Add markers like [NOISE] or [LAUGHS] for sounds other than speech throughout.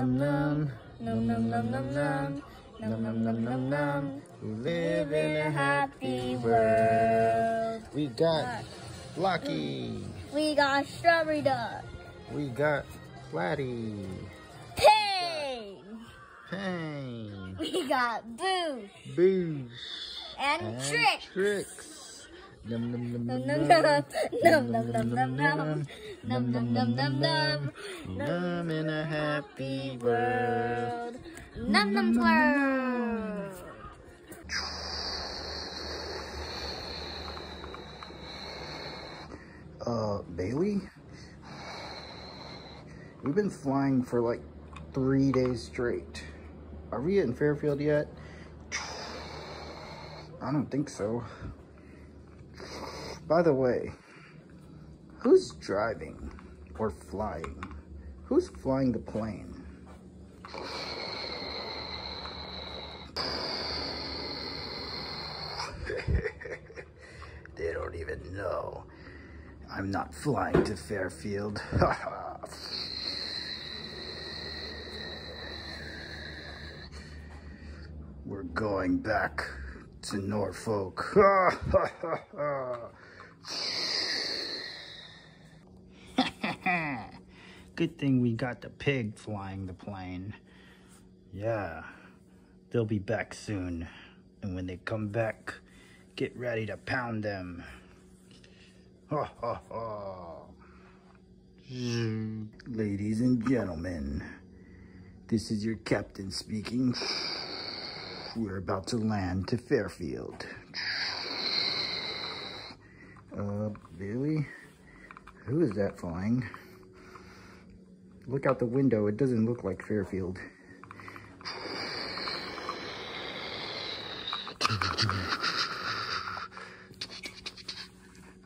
num num. Num num num num num. Num num num num num. We live in a happy world. We got Lucky. We got Strawberry Duck. We got Flatty. Pain. Pain. We got Boo. Boosh. And, And Trick. Tricks. Num num num Num num num num. num num num num num. Num num num num in a happy world. Num num world. Uh, Bailey? We've been flying for like three days straight. Are we in Fairfield yet? I don't think so. By the way, who's driving or flying? Who's flying the plane? [LAUGHS] they don't even know. I'm not flying to Fairfield. [LAUGHS] We're going back to Norfolk. [LAUGHS] Good thing we got the pig flying the plane. Yeah, they'll be back soon. And when they come back, get ready to pound them. Ha ha ha. Ladies and gentlemen, this is your captain speaking. We're about to land to Fairfield. Uh, Billy? Who is that flying? Look out the window, it doesn't look like Fairfield.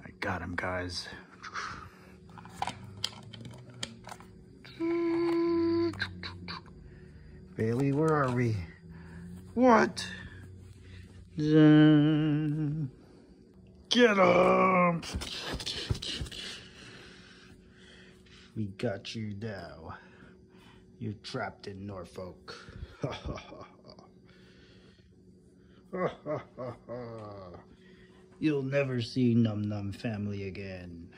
I got him, guys. Bailey, where are we? What? Get him! We got you now. You're trapped in Norfolk. [LAUGHS] You'll never see Num Num family again.